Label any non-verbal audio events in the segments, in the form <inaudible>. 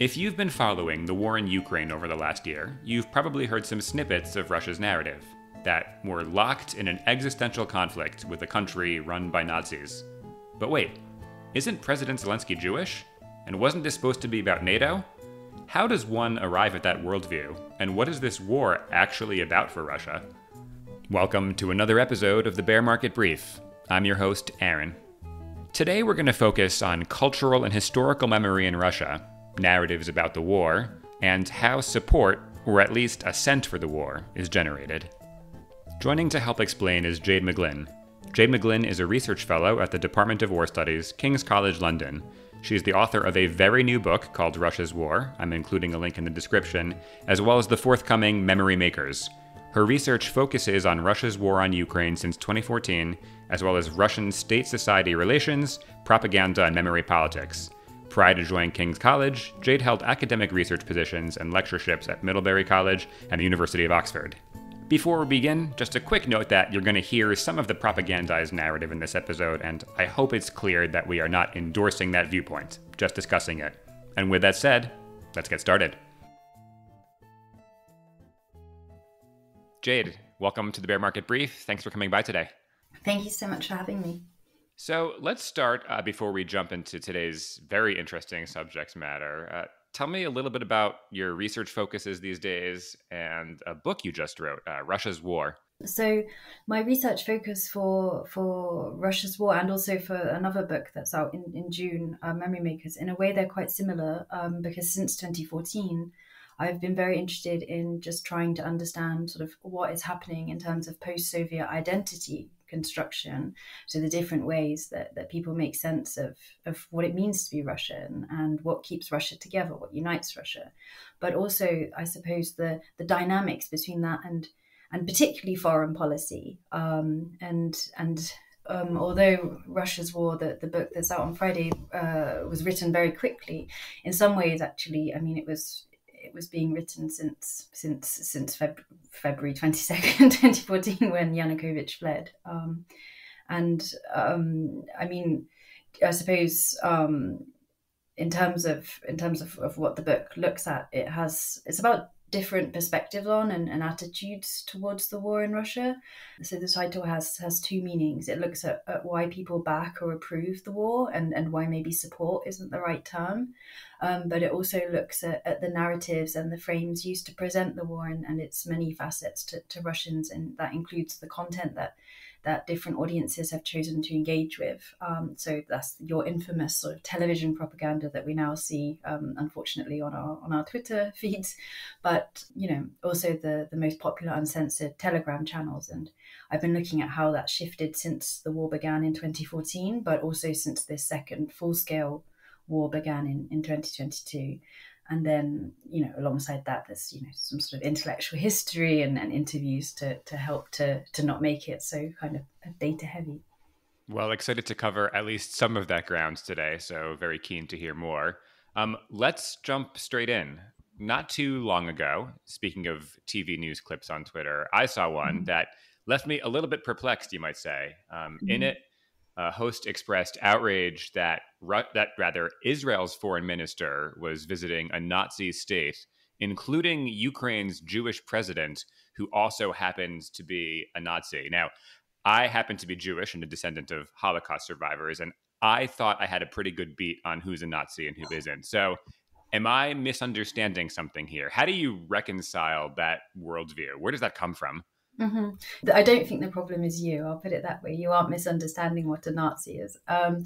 If you've been following the war in Ukraine over the last year, you've probably heard some snippets of Russia's narrative that we're locked in an existential conflict with a country run by Nazis. But wait, isn't President Zelensky Jewish? And wasn't this supposed to be about NATO? How does one arrive at that worldview? And what is this war actually about for Russia? Welcome to another episode of the Bear Market Brief. I'm your host, Aaron. Today we're going to focus on cultural and historical memory in Russia narratives about the war, and how support, or at least assent for the war, is generated. Joining to help explain is Jade McGlynn. Jade McGlynn is a research fellow at the Department of War Studies, King's College London. She's the author of a very new book called Russia's War. I'm including a link in the description, as well as the forthcoming Memory Makers. Her research focuses on Russia's war on Ukraine since 2014, as well as Russian state society relations, propaganda, and memory politics. Prior to joining King's College, Jade held academic research positions and lectureships at Middlebury College and the University of Oxford. Before we begin, just a quick note that you're going to hear some of the propagandized narrative in this episode, and I hope it's clear that we are not endorsing that viewpoint, just discussing it. And with that said, let's get started. Jade, welcome to the Bear Market Brief. Thanks for coming by today. Thank you so much for having me. So let's start uh, before we jump into today's very interesting subject matter. Uh, tell me a little bit about your research focuses these days and a book you just wrote, uh, Russia's War. So, my research focus for for Russia's war and also for another book that's out in in June, uh, Memory Makers. In a way, they're quite similar um, because since 2014. I've been very interested in just trying to understand sort of what is happening in terms of post Soviet identity construction. So the different ways that, that people make sense of, of what it means to be Russian and what keeps Russia together, what unites Russia. But also, I suppose, the, the dynamics between that and and particularly foreign policy. Um, and and um, although Russia's War, the, the book that's out on Friday, uh, was written very quickly, in some ways, actually, I mean, it was it was being written since since since Feb- February twenty second, <laughs> twenty fourteen, when Yanukovych fled. Um, and um, I mean, I suppose um, in terms of in terms of, of what the book looks at, it has it's about different perspectives on and, and, attitudes towards the war in Russia. So the title has has two meanings. It looks at, at why people back or approve the war and, and why maybe support isn't the right term. Um, but it also looks at, at, the narratives and the frames used to present the war and, and its many facets to, to Russians, and that includes the content that that different audiences have chosen to engage with. Um, so that's your infamous sort of television propaganda that we now see, um, unfortunately, on our on our Twitter <laughs> feeds, but you know also the the most popular uncensored Telegram channels. And I've been looking at how that shifted since the war began in 2014, but also since this second full scale war began in, in 2022 and then you know alongside that there's you know some sort of intellectual history and, and interviews to to help to to not make it so kind of data heavy well excited to cover at least some of that grounds today so very keen to hear more um, let's jump straight in not too long ago speaking of tv news clips on twitter i saw one mm-hmm. that left me a little bit perplexed you might say um, mm-hmm. in it uh, host expressed outrage that that rather Israel's foreign minister was visiting a Nazi state, including Ukraine's Jewish president, who also happens to be a Nazi. Now, I happen to be Jewish and a descendant of Holocaust survivors, and I thought I had a pretty good beat on who's a Nazi and who isn't. So, am I misunderstanding something here? How do you reconcile that worldview? Where does that come from? Mm-hmm. I don't think the problem is you. I'll put it that way. You aren't misunderstanding what a Nazi is. Um,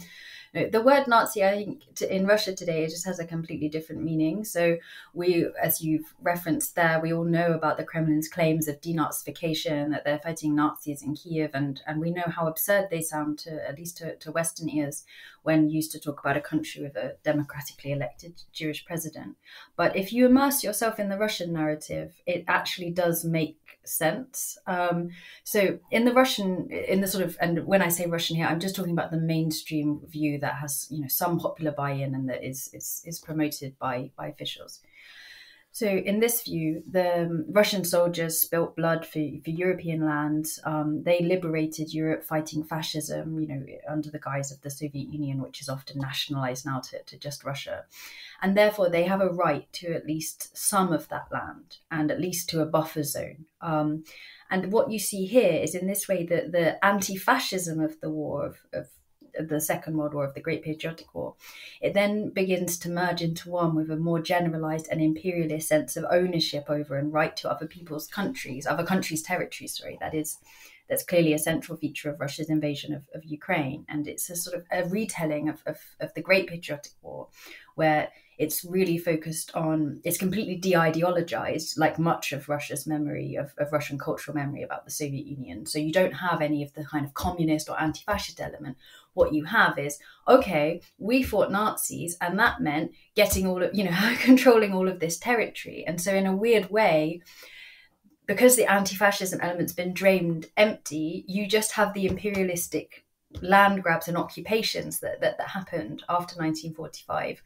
the word Nazi, I think, in Russia today, it just has a completely different meaning. So we, as you've referenced there, we all know about the Kremlin's claims of denazification, that they're fighting Nazis in Kiev, and and we know how absurd they sound to at least to, to Western ears when used to talk about a country with a democratically elected Jewish president. But if you immerse yourself in the Russian narrative, it actually does make sense. Um, so in the Russian, in the sort of, and when I say Russian here, I'm just talking about the mainstream view that has, you know, some popular buy-in and that is is, is promoted by by officials. So, in this view, the um, Russian soldiers spilt blood for, for European lands. Um, they liberated Europe fighting fascism, you know, under the guise of the Soviet Union, which is often nationalized now to, to just Russia. And therefore, they have a right to at least some of that land and at least to a buffer zone. Um, and what you see here is in this way that the anti fascism of the war, of, of the Second World War, of the Great Patriotic War, it then begins to merge into one with a more generalized and imperialist sense of ownership over and right to other people's countries, other countries' territories, sorry, that is. That's clearly a central feature of Russia's invasion of, of Ukraine. And it's a sort of a retelling of, of, of the Great Patriotic War, where it's really focused on it's completely de-ideologized like much of russia's memory of, of, russian cultural memory about the soviet union so you don't have any of the kind of communist or anti-fascist element what you have is okay we fought nazis and that meant getting all of you know <laughs> controlling all of this territory and so in a weird way because the anti-fascism element's been drained empty you just have the imperialistic land grabs and occupations that, that, that happened after 1945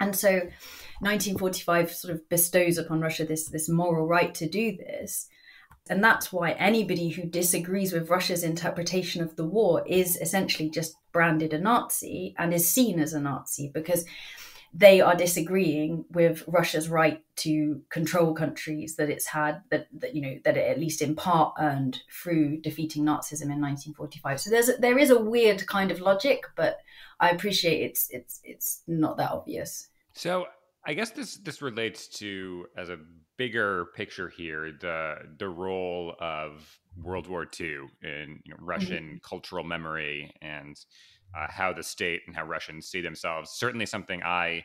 and so 1945 sort of bestows upon Russia this, this moral right to do this. And that's why anybody who disagrees with Russia's interpretation of the war is essentially just branded a Nazi and is seen as a Nazi because they are disagreeing with Russia's right to control countries that it's had that, that you know that it at least in part earned through defeating Nazism in 1945. So there's there is a weird kind of logic, but I appreciate it's it's it's not that obvious. So I guess this this relates to as a bigger picture here the the role of World War II in you know, Russian mm-hmm. cultural memory and uh, how the state and how Russians see themselves. Certainly, something I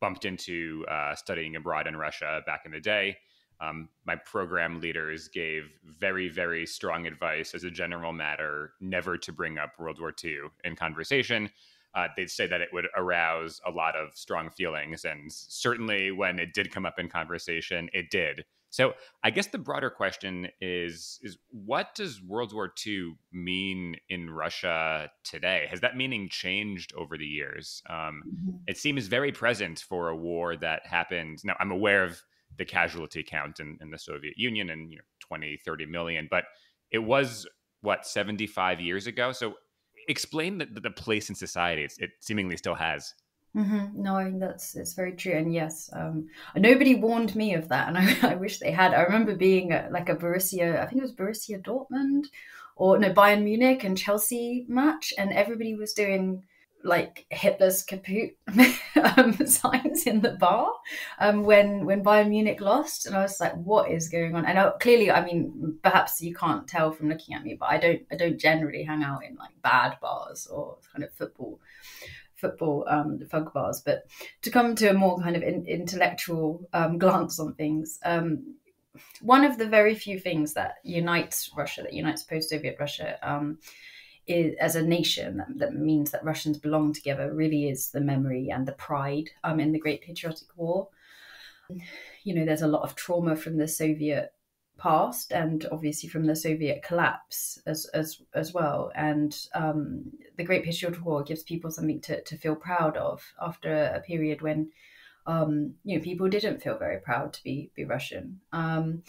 bumped into uh, studying abroad in Russia back in the day. Um, my program leaders gave very, very strong advice as a general matter never to bring up World War II in conversation uh, they'd say that it would arouse a lot of strong feelings. And certainly when it did come up in conversation, it did. So I guess the broader question is is what does World War II mean in Russia today? Has that meaning changed over the years? Um, mm-hmm. It seems very present for a war that happened. Now I'm aware of the casualty count in, in the Soviet Union and you know 20, 30 million, but it was what 75 years ago. So explain the, the place in society it seemingly still has. Mm-hmm. No, that's it's very true, and yes, um, nobody warned me of that, and <laughs> I, I wish they had. I remember being at, like a Borussia, I think it was Borussia Dortmund, or no Bayern Munich and Chelsea match, and everybody was doing like Hitler's kaput <laughs> um, signs in the bar um, when when Bayern Munich lost, and I was like, "What is going on?" And I, clearly, I mean, perhaps you can't tell from looking at me, but I don't I don't generally hang out in like bad bars or kind of football football um, fug bars. But to come to a more kind of in, intellectual um, glance on things. Um, one of the very few things that unites Russia, that unites post-Soviet Russia, um, is, as a nation that, that, means that Russians belong together really is the memory and the pride um, in the Great Patriotic War. You know, there's a lot of trauma from the Soviet past and obviously from the Soviet collapse as as as well. And um, the Great Patriotic War gives people something to, to feel proud of after a period when um, you know people didn't feel very proud to be be Russian. Um,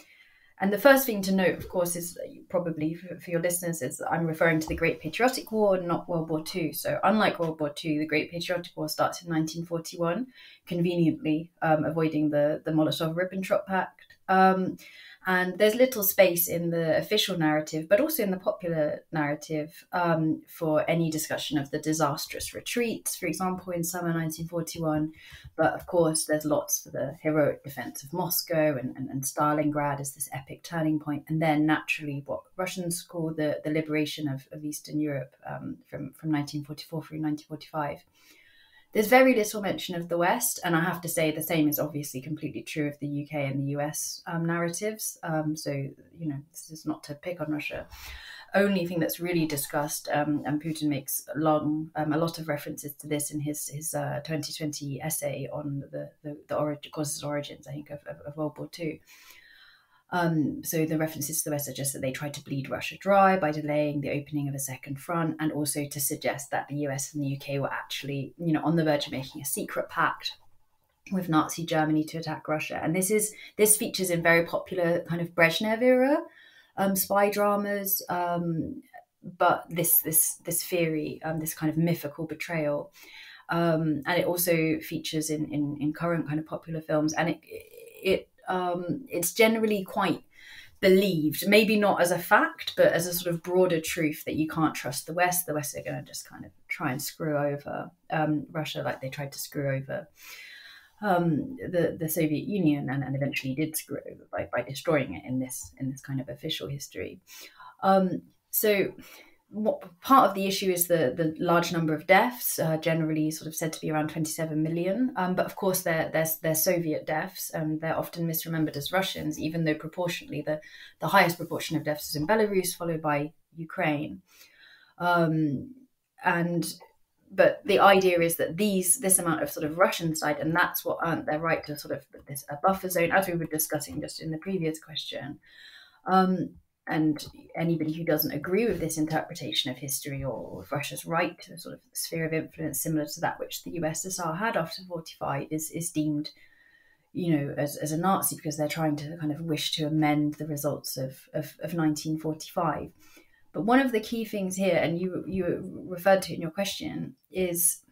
and the first thing to note, of course, is probably for, your listeners, is I'm referring to the Great Patriotic War, not World War II. So, unlike World War II, the Great Patriotic War starts in 1941, conveniently um, avoiding the, the Molotov Ribbentrop Pact. Um, and there's little space in the official narrative, but also in the popular narrative, um, for any discussion of the disastrous retreats, for example, in summer 1941. But of course, there's lots for the heroic defense of Moscow and, and, and Stalingrad as this epic turning point. And then, naturally, what Russians call the, the liberation of, of Eastern Europe um, from, from 1944 through 1945. There's very little mention of the West, and I have to say the same is obviously completely true of the UK and the US um, narratives. Um, so, you know, this is not to pick on Russia. Only thing that's really discussed, um, and Putin makes long, um, a lot of references to this in his his uh, 2020 essay on the the, the origin, causes origins, I think, of, of, of World War II. Um, so the references to the West suggest that they tried to bleed Russia dry by delaying the opening of a second front, and also to suggest that the US and the UK were actually, you know, on the verge of making a secret pact with Nazi Germany to attack Russia. And this is this features in very popular kind of Brezhnev era um, spy dramas. Um, but this this this theory, um, this kind of mythical betrayal, um, and it also features in, in, in current kind of popular films, and it it um, it's generally quite believed, maybe not as a fact, but as a sort of broader truth that you can't trust the West. The West are going to just kind of try and screw over um, Russia like they tried to screw over um, the the Soviet Union and, and eventually did screw over by, by destroying it in this in this kind of official history. Um, so what, part of the issue is the the large number of deaths, uh, generally sort of said to be around 27 million. Um, but of course, they're, they're, they're Soviet deaths, and they're often misremembered as Russians, even though proportionally the, the highest proportion of deaths is in Belarus, followed by Ukraine. Um, and but the idea is that these this amount of sort of Russian side, and that's what earned their right to sort of this a buffer zone, as we were discussing just in the previous question. Um, and anybody who doesn't agree with this interpretation of history or with Russia's right to a sort of sphere of influence similar to that which the USSR had after 45 is, is deemed, you know, as, as a Nazi because they're trying to kind of wish to amend the results of, of, of 1945. But one of the key things here, and you you referred to it in your question, is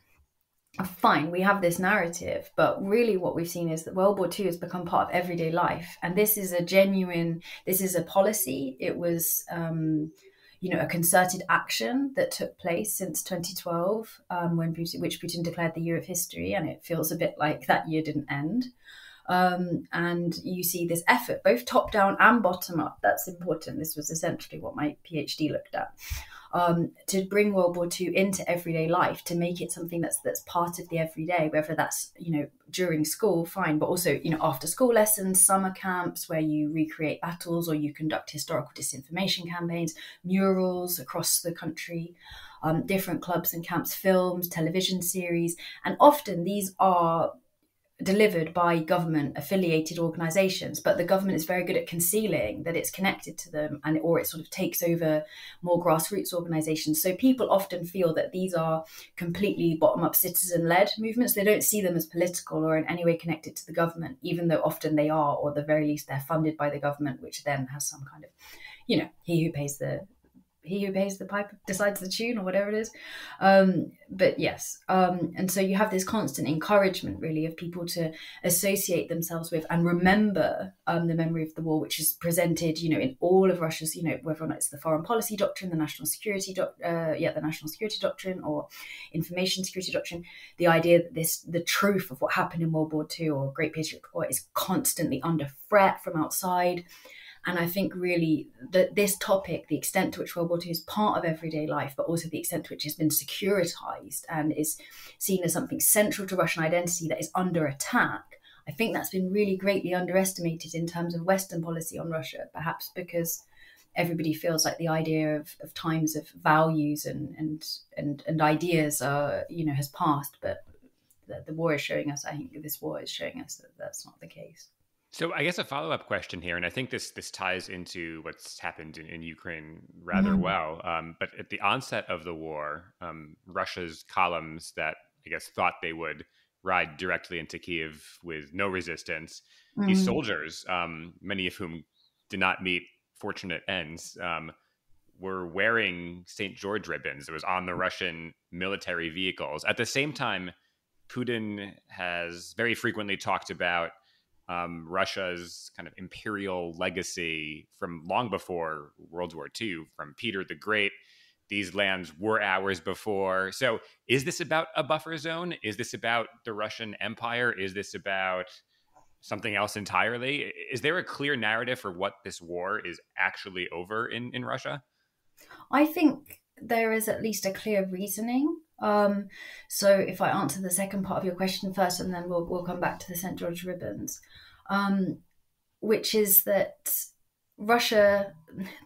fine, we have this narrative, but really what we've seen is that World War II has become part of everyday life. And this is a genuine, this is a policy. It was, um, you know, a concerted action that took place since 2012, um, when Putin, which Putin declared the year of history. And it feels a bit like that year didn't end. Um, and you see this effort, both top down and bottom up. That's important. This was essentially what my PhD looked at. Um, to bring World War II into everyday life, to make it something that's that's part of the everyday, whether that's you know during school, fine, but also you know after school lessons, summer camps where you recreate battles or you conduct historical disinformation campaigns, murals across the country, um, different clubs and camps, films, television series, and often these are delivered by government affiliated organizations but the government is very good at concealing that it's connected to them and or it sort of takes over more grassroots organizations. So people often feel that these are completely bottom up citizen led movements. They don't see them as political or in any way connected to the government even though often they are or at the very least they're funded by the government which then has some kind of you know he who pays the he who pays the pipe decides the tune or whatever it is. Um, but yes um, and so you have this constant encouragement really of people to associate themselves with and remember um, the memory of the war which is presented you know in all of russia's you know whether or not it's the foreign policy doctrine the national security doc, uh, yeah the national security doctrine or information security doctrine the idea that this the truth of what happened in world war ii or great patriot war is constantly under threat from outside and I think really that this topic, the extent to which World War II is part of everyday life, but also the extent to which it's been securitized and is seen as something central to Russian identity that is under attack, I think that's been really greatly underestimated in terms of Western policy on Russia, perhaps because everybody feels like the idea of, of times of values and, and and and ideas are you know has passed, but the, the war is showing us. I think this war is showing us that that's not the case. So I guess a follow up question here, and I think this this ties into what's happened in, in Ukraine rather mm-hmm. well. Um, but at the onset of the war, um, Russia's columns that I guess thought they would ride directly into Kiev with no resistance, mm-hmm. these soldiers, um, many of whom did not meet fortunate ends, um, were wearing St. George ribbons. It was on the Russian military vehicles. At the same time, Putin has very frequently talked about um, Russia's kind of imperial legacy from long before World War II, from Peter the Great. These lands were ours before. So, is this about a buffer zone? Is this about the Russian Empire? Is this about something else entirely? Is there a clear narrative for what this war is actually over in, in Russia? I think there is at least a clear reasoning. Um, so if I answer the second part of your question first, and then we'll we'll come back to the St George ribbons, um, which is that Russia,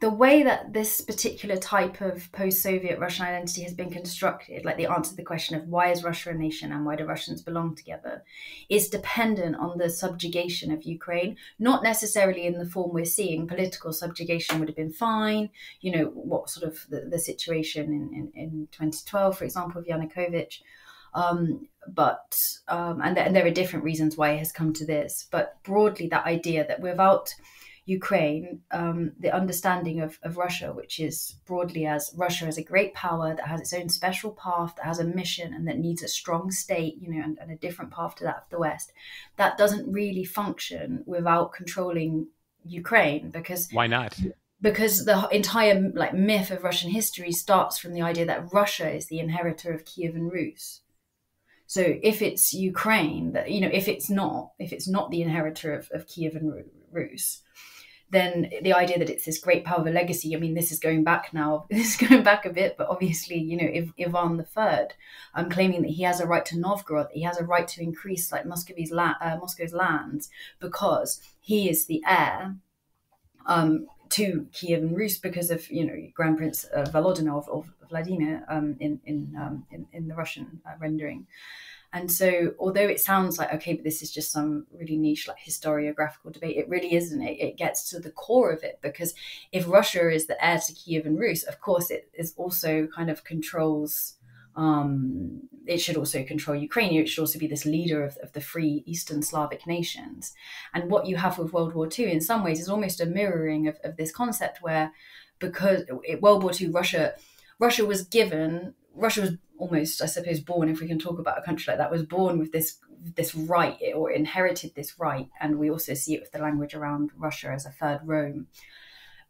the way that this particular type of post-Soviet Russian identity has been constructed, like the answer to the question of why is Russia a nation and why do Russians belong together, is dependent on the subjugation of Ukraine. Not necessarily in the form we're seeing. Political subjugation would have been fine. You know what sort of the, the situation in, in, in 2012, for example, of Yanukovych. Um, but um, and, th- and there are different reasons why it has come to this. But broadly, that idea that without Ukraine, um, the understanding of, of Russia, which is broadly as Russia as a great power that has its own special path, that has a mission, and that needs a strong state, you know, and, and a different path to that of the West, that doesn't really function without controlling Ukraine because why not? Because the entire like myth of Russian history starts from the idea that Russia is the inheritor of Kievan Rus. So if it's Ukraine, that you know, if it's not, if it's not the inheritor of, of Kievan Rus, then the idea that it's this great power of a legacy, I mean, this is going back now, <laughs> this is going back a bit, but obviously, you know, if Ivan Third, I'm claiming that he has a right to Novgorod, he has a right to increase like Muscovy's la- uh, Moscow's lands because he is the heir um, to Kievan Rus because of, you know, Grand Prince uh, Volodymyr of Vladimir um, in, in, um, in, in, the Russian uh, rendering. And so, although it sounds like, okay, but this is just some really niche, like historiographical debate, it really isn't. It, it gets to the core of it because if Russia is the heir to Kievan Rus, of course, it is also kind of controls. Um, it should also control Ukraine. It should also be this leader of, of the free Eastern Slavic nations. And what you have with World War II, in some ways, is almost a mirroring of, of this concept where, because World War II, Russia Russia was given Russia was almost, I suppose, born, if we can talk about a country like that, was born with this this right or inherited this right, and we also see it with the language around Russia as a third Rome.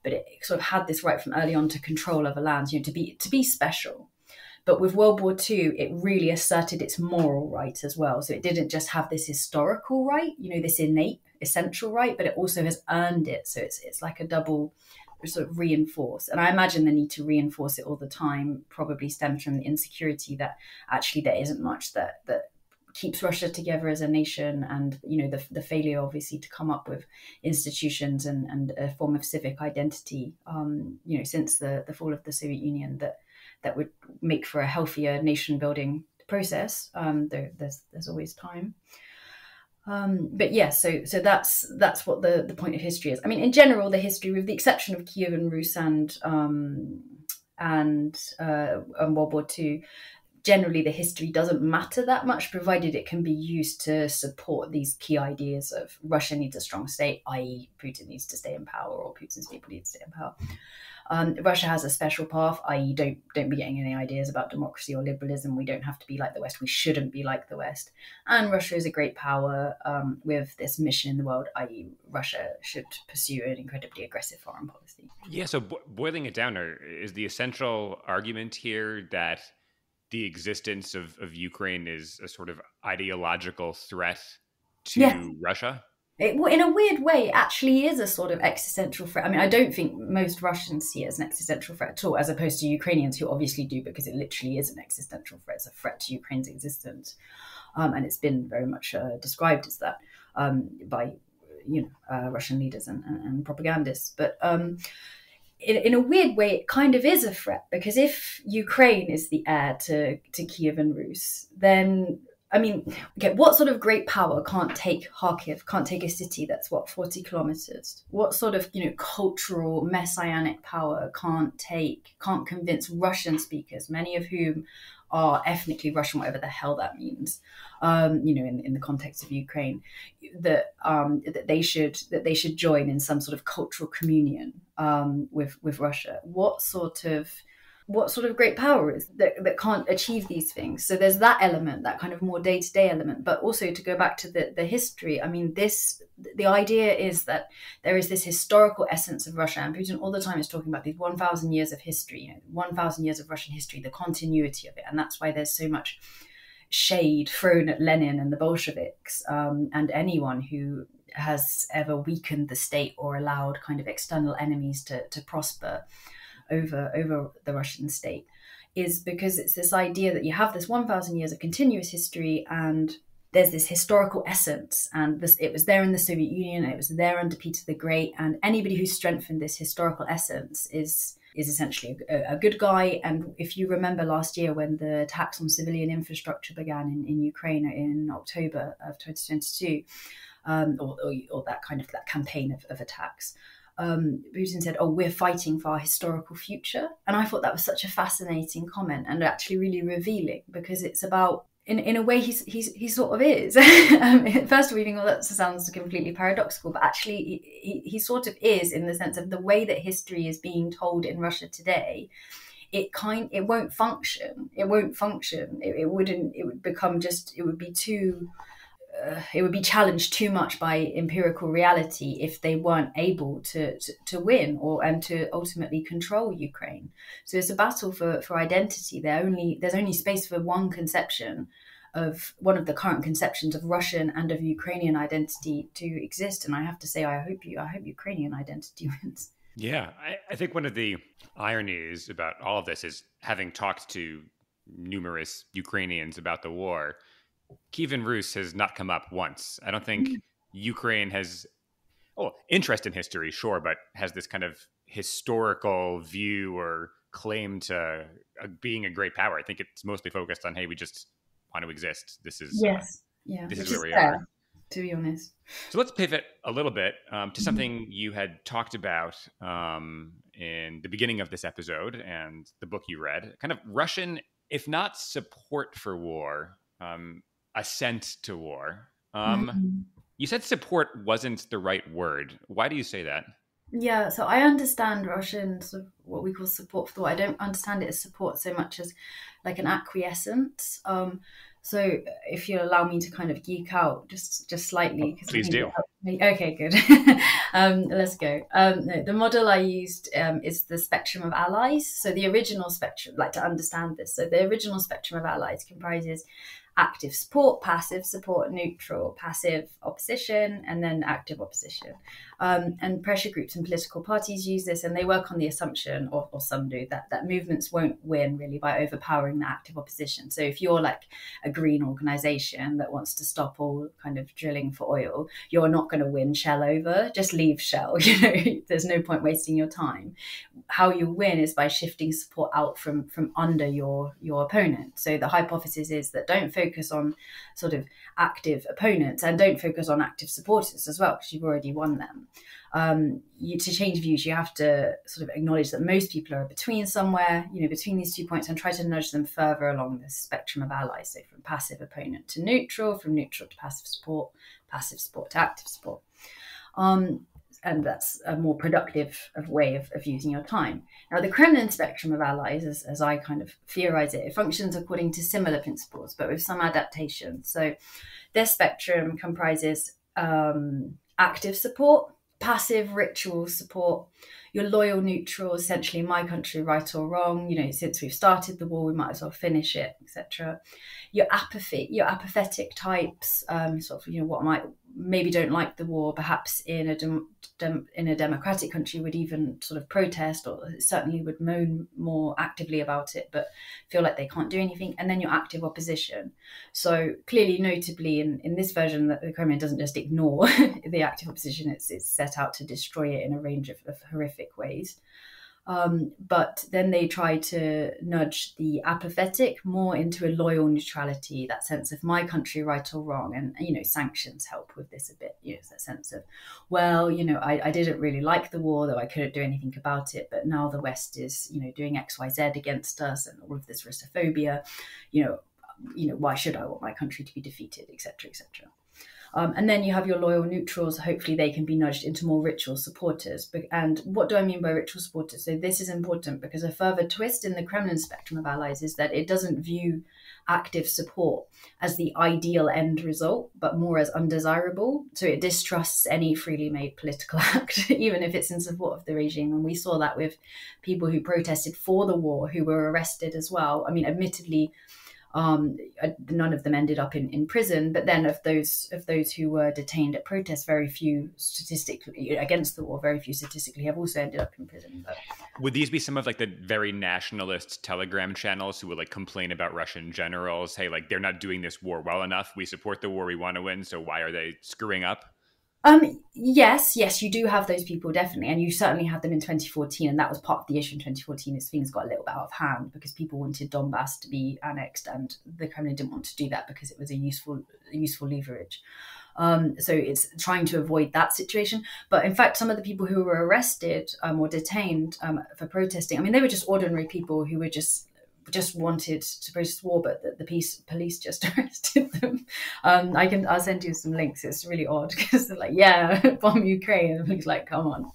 But it sort of had this right from early on to control other lands, you know, to be to be special. But with World War II, it really asserted its moral right as well. So it didn't just have this historical right, you know, this innate essential right, but it also has earned it. So it's it's like a double sort of reinforce. And I imagine the need to reinforce it all the time probably stems from the insecurity that actually there isn't much that that keeps Russia together as a nation, and you know the the failure obviously to come up with institutions and and a form of civic identity. Um, you know, since the the fall of the Soviet Union, that that would make for a healthier nation building process. Um, there, there's there's always time. Um, but yes, yeah, so so that's that's what the the point of history is. I mean, in general, the history, with the exception of Kievan Rus and um, and, uh, and World War II, generally the history doesn't matter that much, provided it can be used to support these key ideas of Russia needs a strong state, i.e., Putin needs to stay in power or Putin's people need to stay in power. Um, Russia has a special path, i.e., don't don't be getting any ideas about democracy or liberalism. We don't have to be like the West. We shouldn't be like the West. And Russia is a great power um, with this mission in the world, i.e., Russia should pursue an incredibly aggressive foreign policy. Yeah. So bo- boiling it down, is the essential argument here that the existence of, of Ukraine is a sort of ideological threat to yeah. Russia? it, in a weird way, it actually is a sort of existential threat. I mean, I don't think most Russians see it as an existential threat at all, as opposed to Ukrainians who obviously do, because it literally is an existential threat. It's a threat to Ukraine's existence, um, and it's been very much uh, described as that um, by you know uh, Russian leaders and, and, and propagandists. But um, in, in, a weird way, it kind of is a threat because if Ukraine is the heir to to Kievan Rus, then I mean, okay, what sort of great power can't take Kharkiv, can't take a city that's what, 40 kilometers? What sort of, you know, cultural messianic power can't take, can't convince Russian speakers, many of whom are ethnically Russian, whatever the hell that means, um, you know, in, in the context of Ukraine, that um, that they should that they should join in some sort of cultural communion um, with with Russia. What sort of what sort of great power is that, that can't achieve these things. So there's that element that kind of more day-to-day element. But also to go back to the, the history i mean this the idea is that there is this historical essence of russia and putin all the time is talking about these 1000 years of history you know 1000 years of russian history the continuity of it. And that's why there's so much shade thrown at lenin and the bolsheviks um, and anyone who has ever weakened the state or allowed kind of external enemies to, to prosper over over the Russian state is because it's this idea that you have this 1000 years of continuous history and there's this historical essence and this it was there in the soviet union it was there under peter the great and anybody who strengthened this historical essence is is essentially a, a, good guy. And if you remember last year when the attacks on civilian infrastructure began in, in ukraine in october of 2022 um, or, or, or, that kind of that campaign of, of attacks um, Putin said, "Oh, we're fighting for our historical future," and I thought that was such a fascinating comment and actually really revealing because it's about in, in a way, he's, he's, he sort of is. <laughs> um, <laughs> first of all, you think, well, that sounds completely paradoxical, but actually, he, he, he sort of is in the sense of the way that history is being told in Russia today it kind it won't function. It won't function. It, it wouldn't it would become just it would be too uh, it would be challenged too much by empirical reality if they weren't able to, to, to win or and to ultimately control Ukraine. So it's a battle for, for identity. There only there's only space for one conception of one of the current conceptions of Russian and of Ukrainian identity to exist. And I have to say, I hope you I hope Ukrainian identity <laughs> wins. Yeah, I, I think one of the ironies about all of this is having talked to numerous Ukrainians about the war, Kievan Rus has not come up once. I don't think mm-hmm. Ukraine has, oh, interest in history, sure, but has this kind of historical view or claim to uh, being a great power. I think it's mostly focused on, hey, we just want to exist. This is uh, yes, yeah, this is where we fair. are to be honest. So let's pivot a little bit um, to mm-hmm. something you had talked about um, in the beginning of this episode and the book you read kind of Russian, if not support for war, um, assent to war. Um, mm-hmm. You said support wasn't the right word. Why do you say that? Yeah, so I understand Russian sort of what we call support for the war. I don't understand it as support so much as like an acquiescence. Um, so if you'll allow me to kind of geek out just just slightly, please do. Okay, good. <laughs> um, let's go. Um, no, the model I used um, is the spectrum of allies. So the original spectrum, like to understand this. So the original spectrum of allies comprises active support, passive support, neutral, passive opposition, and then active opposition. Um, and pressure groups and political parties use this, and they work on the assumption, or, or some do, that, that movements won't win really by overpowering the active opposition. So if you're like a green organization that wants to stop all kind of drilling for oil, you're not going to win Shell over. Just leave Shell. <laughs> You know, there's no point wasting your time. How you win is by shifting support out from from under your your opponent. So the hypothesis is that don't focus on sort of active opponents and don't focus on active supporters as well because you've already won them. Um, you, to change views, you have to sort of acknowledge that most people are between somewhere, you know, between these two points, and try to nudge them further along the spectrum of allies. So from passive opponent to neutral, from neutral to passive support, passive support to active support. Um, and that's a more productive way of, of, using your time. Now, the Kremlin spectrum of allies, as, as, I kind of theorize it, it functions according to similar principles, but with some adaptation. So, this spectrum comprises um, active support, passive ritual support, your loyal neutral, essentially my country, right or wrong. You know, since we've started the war, we might as well finish it, etc. Your apathy, your apathetic types, um, sort of, you know, what might maybe don't like the war, perhaps in a dem- dem- in a democratic country would even sort of protest or certainly would moan more actively about it, but feel like they can't do anything. And then your active opposition. So clearly, notably in, in this version, that the Kremlin doesn't just ignore <laughs> the active opposition; it's, it's set out to destroy it in a range of, of horrific ways. Um, but then they try to nudge the apathetic more into a loyal neutrality, that sense of my country, right or wrong. And, you know, sanctions help with this a bit, you know, that sense of, well, you know, I, I didn't really like the war, though I couldn't do anything about it. But now the West is, you know, doing X, Y, Z against us and all of this Russophobia, you know, you know, why should I want my country to be defeated, etc., etc. Um, and then you have your loyal neutrals. Hopefully, they can be nudged into more ritual supporters. And what do I mean by ritual supporters? So, this is important because a further twist in the Kremlin spectrum of allies is that it doesn't view active support as the ideal end result, but more as undesirable. So, it distrusts any freely made political <laughs> act, even if it's in support of the regime. And we saw that with people who protested for the war who were arrested as well. I mean, admittedly, um, uh, none of them ended up in, in prison, but then of those of those who were detained at protests, very few statistically against the war, very few statistically have also ended up in prison. But. Would these be some of like the very nationalist Telegram channels who would like complain about Russian generals? Hey, like they're not doing this war well enough. We support the war, we want to win, so why are they screwing up? Um, yes, yes, you do have those people definitely, and you certainly had them in 2014, and that was part of the issue in 2014. Is things got a little bit out of hand because people wanted Donbass to be annexed, and the Kremlin didn't want to do that because it was a useful, useful leverage. Um, so it's trying to avoid that situation. But in fact, some of the people who were arrested um, or detained um, for protesting, I mean, they were just ordinary people who were just just wanted to protest war, but the, the peace, police just <laughs> arrested them. Um, I can I'll send you some links. It's really odd <laughs> because they're like, yeah, <laughs> bomb Ukraine, and he's like, come on.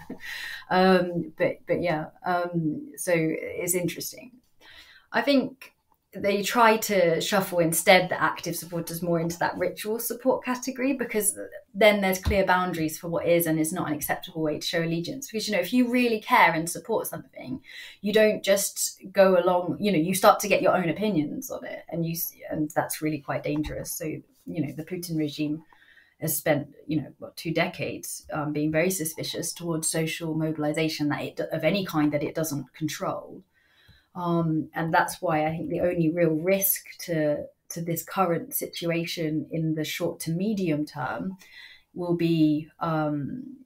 Um, but but yeah, um, so it's interesting. I think they try to shuffle instead the active supporters more into that ritual support category because then there's clear boundaries for what is and is not an acceptable way to show allegiance. Because you know if you really care and support something you don't just go along you know you start to get your own opinions on it and you and that's really quite dangerous. So you know the putin regime has spent you know what, two decades um, being very suspicious towards social mobilization that it, of any kind that it doesn't control um, and that's why I think the only real risk to to this current situation in the short to medium term will be um,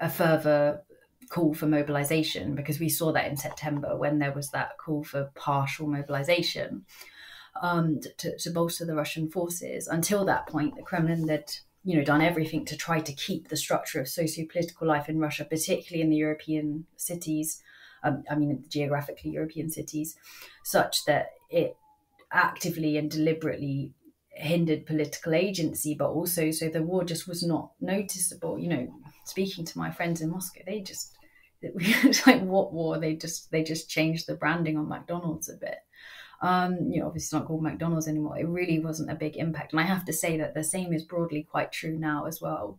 a further call for mobilization because we saw that in September when there was that call for partial mobilization um, to, to bolster the Russian forces. Until that point, the Kremlin had you know done everything to try to keep the structure of socio-political life in Russia, particularly in the European cities, um, I mean, geographically European cities, such that it actively and deliberately hindered political agency, but also so the war just was not noticeable. You know, speaking to my friends in Moscow, they just <laughs> like what war? They just they just changed the branding on McDonald's a bit. Um, you know, obviously it's not called McDonald's anymore. It really wasn't a big impact, and I have to say that the same is broadly quite true now as well.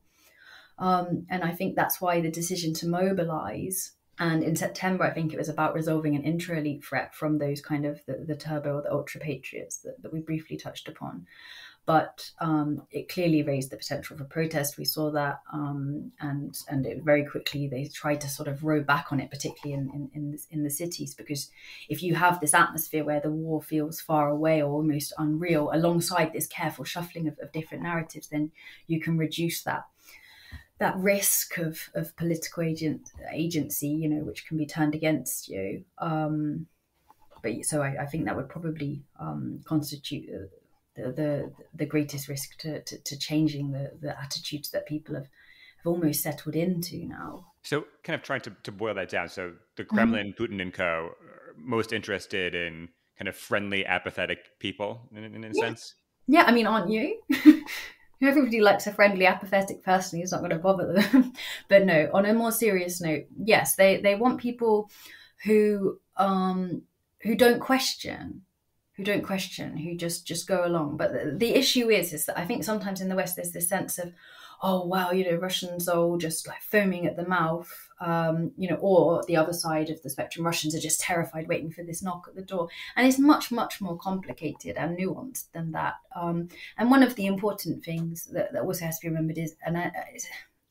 Um, and I think that's why the decision to mobilize and in September, I think it was about resolving an intra elite threat from those kind of the, the turbo or the ultra patriots that, that we briefly touched upon. But um, it clearly raised the potential for protest. We saw that, um, and and it very quickly they tried to sort of row back on it, particularly in in in, this, in the cities, because if you have this atmosphere where the war feels far away or almost unreal, alongside this careful shuffling of, of different narratives, then you can reduce that that risk of, of political agent agency, you know, which can be turned against you. Um, but so I, I, think that would probably um, constitute the, the, the greatest risk to, to, to, changing the, the attitudes that people have, have almost settled into now. So, kind of trying to, to boil that down. So, the Kremlin, mm-hmm. Putin, and co. most interested in kind of friendly, apathetic people in, in, a yeah. sense. Yeah, I mean, aren't you? <laughs> everybody likes a friendly, apathetic person who's not going to bother them. <laughs> but no, on a more serious note, yes, they they want people who um who don't question who don't question who just just go along but the, the issue is is that i think sometimes in the west there's this sense of oh wow, you know, Russians are all just like foaming at the mouth, um, you know, or the other side of the spectrum, Russians are just terrified waiting for this knock at the door. And it's much, much more complicated and nuanced than that. Um, and one of the important things that, that also has to be remembered is, and I,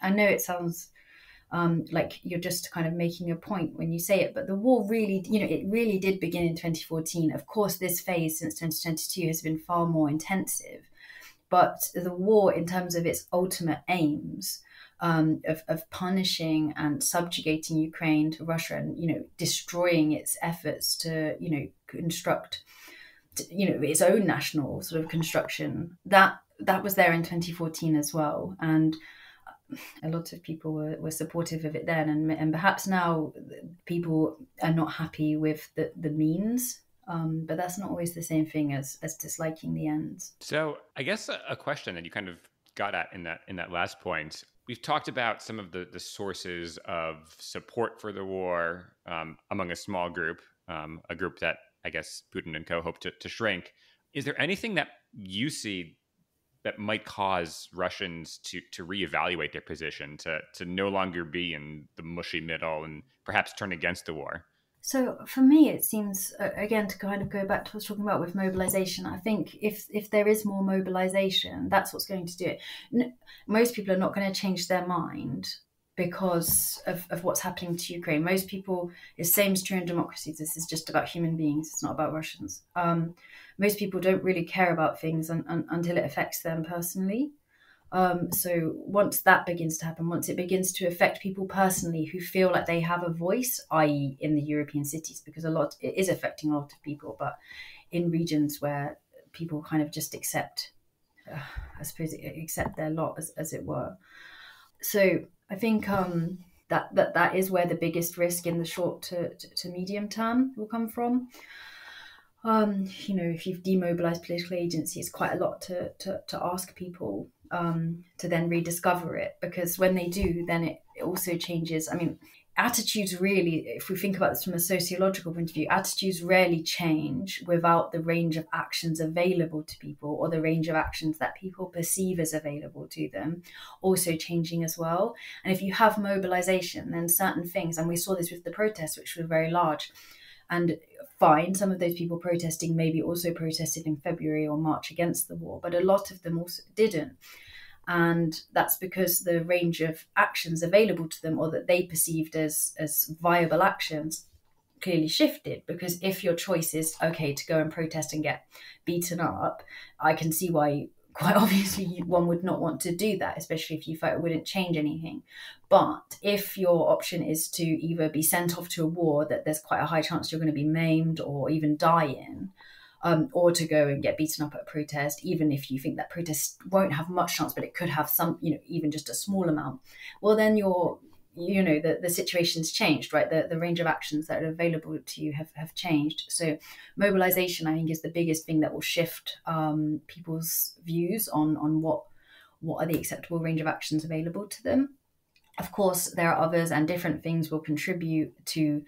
I know it sounds um, like you're just kind of making a point when you say it, but the war really, you know, it really did begin in 2014. Of course, this phase since 2022 has been far more intensive but the war, in terms of its ultimate aims, um, of, of punishing and subjugating Ukraine to Russia and you know destroying its efforts to you know construct you know its own national sort of construction that that was there in 2014 as well. And a lot of people were, were supportive of it then. And, and perhaps now people are not happy with the, the means um, but that's not always the same thing as as disliking the end. So I guess a, a question that you kind of got at in that in that last point. We've talked about some of the, the sources of support for the war um, among a small group, um, a group that I guess Putin and co hope to, to shrink. Is there anything that you see that might cause Russians to to reevaluate their position, to to no longer be in the mushy middle and perhaps turn against the war? So for me, it seems again to kind of go back to what I was talking about with mobilization. I think if if there is more mobilization, that's what's going to do it. most people are not going to change their mind because of, of what's happening to Ukraine. Most people, the same is true in democracies. This is just about human beings. It's not about Russians. Um, most people don't really care about things un, un, until it affects them personally. Um, so once that begins to happen, once it begins to affect people personally who feel like they have a voice, i.e., in the European cities, because a lot it is affecting a lot of people, but in regions where people kind of just accept, uh, I suppose, accept their lot as, as it were. So I think um, that that that is where the biggest risk in the short to, to, to medium term will come from. um, you know, if you've demobilized political agency, it's quite a lot to, to, to ask people um, to then rediscover it because when they do, then it, it also changes. I mean, attitudes really, if we think about this from a sociological point of view, attitudes rarely change without the range of actions available to people or the range of actions that people perceive as available to them also changing as well. And if you have mobilization, then certain things, and we saw this with the protests, which were very large, and fine, some of those people protesting maybe also protested in February or March against the war, but a lot of them also didn't. And that's because the range of actions available to them or that they perceived as, as viable actions clearly shifted because if your choice is okay to go and protest and get beaten up i can see why quite <laughs> obviously one would not want to do that, especially if you felt it wouldn't change anything. But if your option is to either be sent off to a war that there's quite a high chance you're going to be maimed or even die in, um, or to go and get beaten up at a protest, even if you think that protest won't have much chance, but it could have some, you know, even just a small amount, well, then you're you know the, the situation's changed right? The, the range of actions that are available to you have, have changed. So mobilization i think is the biggest thing that will shift um, people's views on on what what are the acceptable range of actions available to them. Of course there are others and different things will contribute to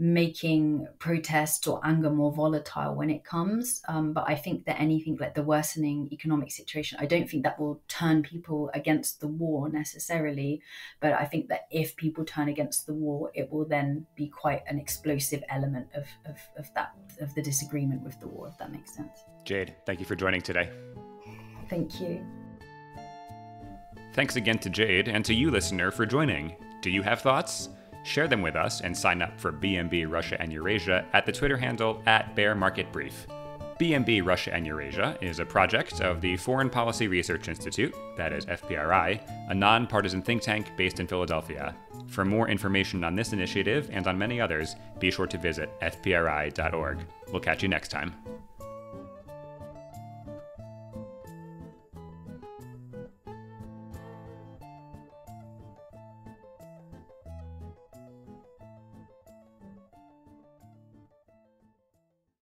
making protests or anger more volatile when it comes. Um, but I think that anything like the worsening economic situation, I don't think that will turn people against the war necessarily. But I think that if people turn against the war, it will then be quite an explosive element of, of, of that of the disagreement with the war, if that makes sense. Jade, thank you for joining today. Thank you. Thanks again to Jade and to you, listener, for joining. Do you have thoughts? Share them with us and sign up for BMB Russia and Eurasia at the Twitter handle at Bear Market Brief. BMB Russia and Eurasia is a project of the Foreign Policy Research Institute, that is FPRI, a nonpartisan think tank based in Philadelphia. For more information on this initiative and on many others, be sure to visit fpri.org. We'll catch you next time.